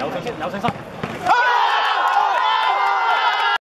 有信心，有信。